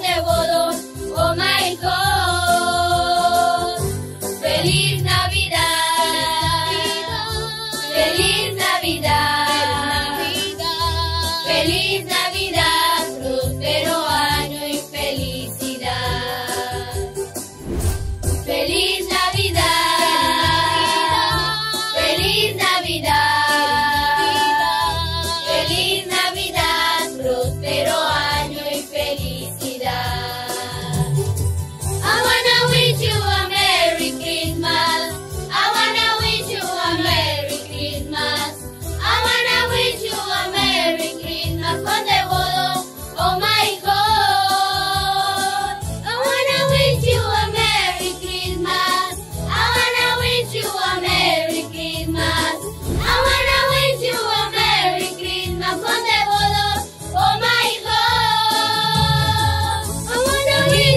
Levodos, o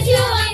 If you